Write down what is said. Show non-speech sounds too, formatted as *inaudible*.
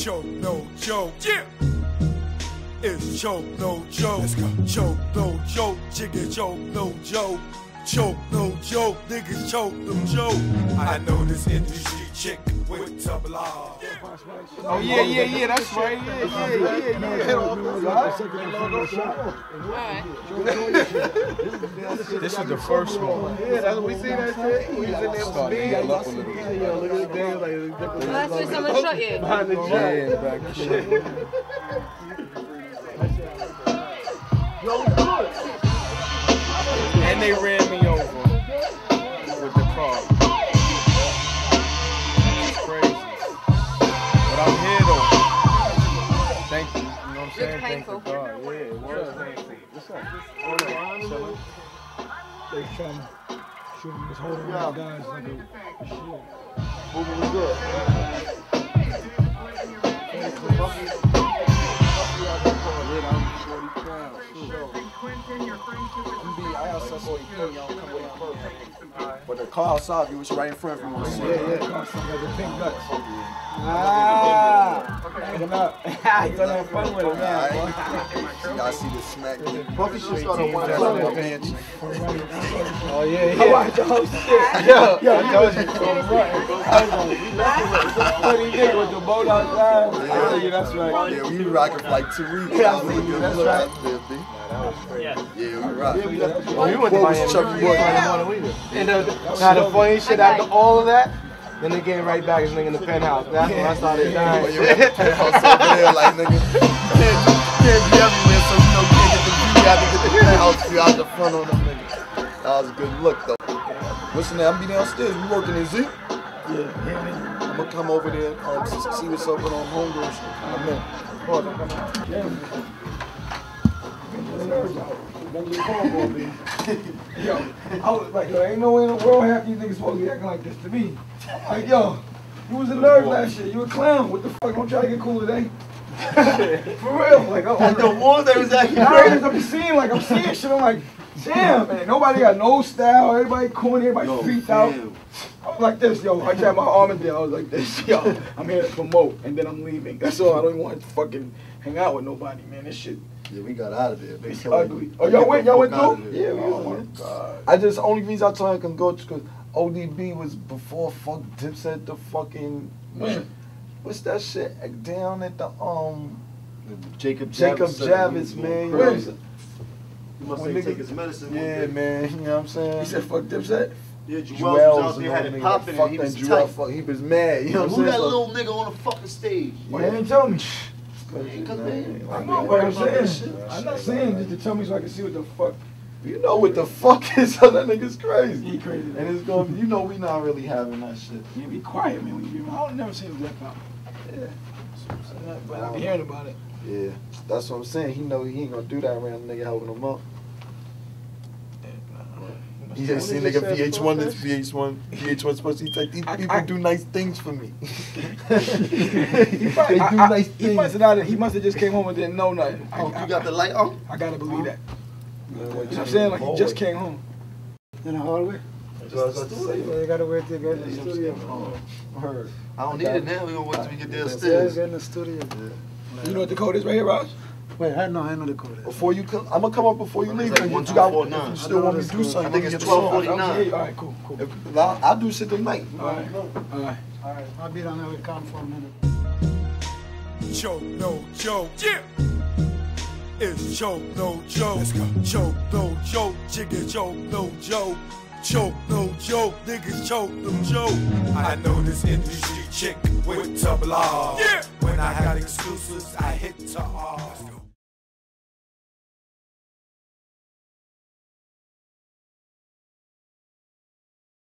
Choke no joke. Yeah. It's choke no joke. Let's go. Choke no joke. Chicken choke no joke. Choke no joke. Niggas choke no joke. I know this industry chick with double R. Oh yeah, yeah, yeah, that's right. Yeah, yeah, yeah, yeah. This is the first one. Yeah, that's what we see that shit. We was in there with Started me. to look a little bit. Yo, look at the damn, like, Well, that's when someone shot you. behind the jack. Yeah, back painful. you, Yeah, it was painful. What's up? Hold on. Chilling. They trying to shoot him, just holding around guys like a shit. Moving was good. But the car outside you was right in front of you. Yeah, yeah, got some of the pink guts. Ah, pick him up. you gonna have fun with him now, boy. Y'all see the smack. Bucky should start on one That's side. that bench. Oh yeah, yeah. Oh shit. Yo, yo, I told you. Funny nigga with the boat outside. I tell you, that's right. Yeah, we rocking for like two weeks. Yeah, I I see you, that's right. Up there, B. Yeah, we rock. Oh, you went to Miami. Chucky Boy. And the, now the funny shit after all of that, then they came right back as nigga in the penthouse. That's when I started dying. When you're in the penthouse over there, like, nigga, can't, can't be everywhere, so you know, can't get the view. You have to get the penthouse view out the front on them niggas. That was a good look, though. What's the name? I'm be downstairs. We working in Z. Yeah, I'm gonna come over there um, see what's up with on homegirl shit. I'm in. Hold on, come on. Yo, I was like, yo, ain't no way in the world half these niggas supposed to be acting like this to me. Like, yo, you was a nerd last year. You a clown. What the fuck? Don't try to get cool today. *laughs* For real. Like, I'm The ones that was acting nowadays I'm seeing, like, I'm seeing shit. I'm like, damn, man. Nobody got no style. Everybody corny. Everybody freaked out. I was like this, yo. I had my arm in there. I was like this, yo. I'm here to promote, and then I'm leaving. That's all. I don't even want to fucking hang out with nobody, man. This shit. Yeah, we got out of there. It's ugly. Oh, y'all went, y'all went through? Yeah, we Oh, went. my God. I just only reason I told him I can go because ODB was before fuck Dipset the fucking what's that shit down at the um Jacob Jacob said Javits man. crazy. He must When ain't nigga- take his medicine. Yeah, day. man. You know what I'm saying? He said, fuck Dipset. Yeah, Juelz Juelz was out there, had it popping, and he was tight. fuck, he was mad. You know what I'm Who saying? that So- little nigga on the fucking stage? Why didn't tell me? I know what I'm saying. I'm not saying just to tell me so I can see what the fuck. You know what the fuck *laughs* is that nigga's crazy. He crazy. And it's going you know we not really having that shit. You be quiet, man. When you be, I don't never see him that out. Yeah. But I be hearing about it. Yeah. That's what I'm saying. He know he ain't gonna do that around the nigga helping him up. He just see nigga VH1 this VH1 VH1 supposed to be like these I- people I- do nice things for me. *laughs* He they do I- I- nice He must things. have. He must have just came home and didn't know nothing. Oh, I, you got the light on? I gotta believe that. You know what I'm saying? Like he just came home. In the hallway? You gotta wait till you get in the studio. Heard. I don't need it now. We're gonna wait till we get Yeah, downstairs. get in the studio. You know what the code is right here, Raj? Wait, I know, I know the code. Before you come, I'm gonna come up before you leave. like and one, you got, four, if nine. you still want me to do something, I think let me it's get 12:49. All right, cool, cool. If- I'll, I'll do shit tonight. All right, all right. Alright, I'll be down there with Cam for a minute. Choke no joke. Yeah. It's choke no joke. Let's go. Choke no joke. Chicken choke no joke. Choke no joke. Niggas choke no joke. I know this industry chick with double R. Yeah. When I got exclusives, I hit to R.